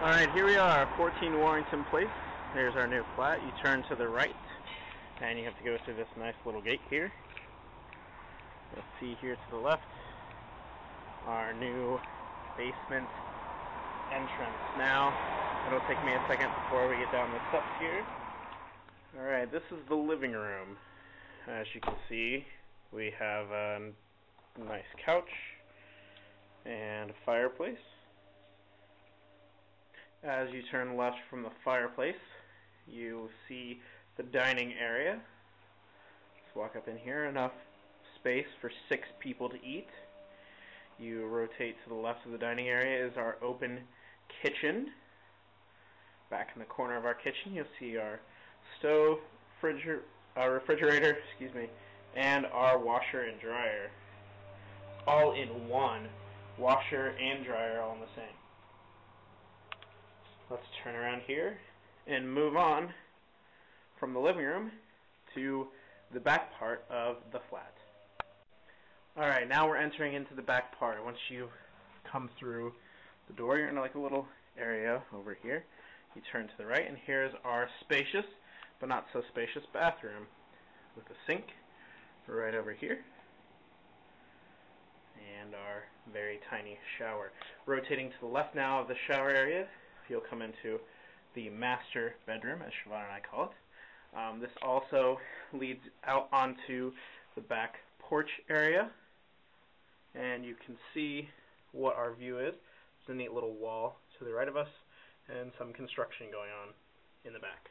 Alright, here we are, 14 Warrington Place. There's our new flat. You turn to the right, and you have to go through this nice little gate here. You'll see here to the left our new basement entrance. Now, it'll take me a second before we get down the steps here. Alright, this is the living room. As you can see, we have a nice couch and a fireplace. As you turn left from the fireplace, you see the dining area. Let's walk up in here. Enough space for six people to eat. You rotate to the left of the dining area is our open kitchen. Back in the corner of our kitchen, you'll see our stove, our uh, refrigerator, excuse me, and our washer and dryer. All in one. Washer and dryer all in the same. Let's turn around here and move on from the living room to the back part of the flat. Alright, now we're entering into the back part. Once you come through the door, you're in like a little area over here. You turn to the right, and here's our spacious, but not so spacious bathroom with a sink right over here and our very tiny shower. Rotating to the left now of the shower area, you'll come into the master bedroom, as Siobhan and I call it. Um, this also leads out onto the back porch area, and you can see what our view is. It's a neat little wall to the right of us, and some construction going on in the back.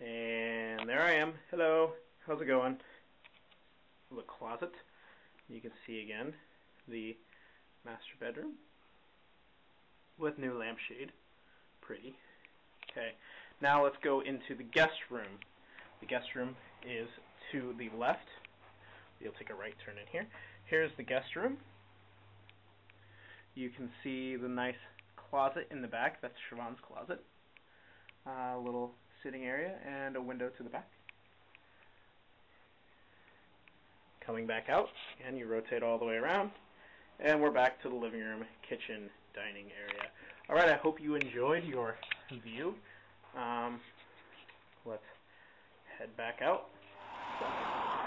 And there I am. Hello. How's it going? The closet. You can see again the master bedroom with new lampshade. Pretty. Okay, now let's go into the guest room. The guest room is to the left. You'll take a right turn in here. Here's the guest room. You can see the nice closet in the back. That's Siobhan's closet. A uh, little sitting area and a window to the back. Coming back out, and you rotate all the way around. And we're back to the living room, kitchen, dining area. Alright, I hope you enjoyed your view. Um, let's head back out.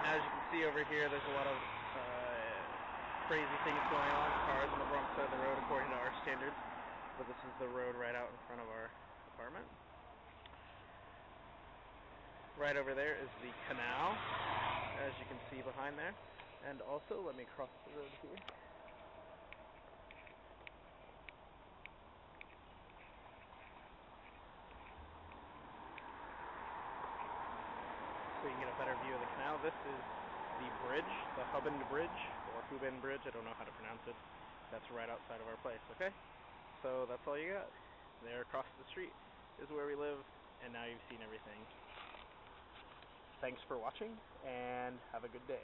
As you can see over here, there's a lot of uh, crazy things going on. Cars on the wrong side of the road according to our standards. But this is the road right out in front of our apartment. Right over there is the canal, as you can see behind there. And also, let me cross the road here. You can get a better view of the canal. This is the bridge, the Huband Bridge, or Hubin Bridge, I don't know how to pronounce it. That's right outside of our place, okay? So that's all you got. There across the street is where we live, and now you've seen everything. Thanks for watching, and have a good day.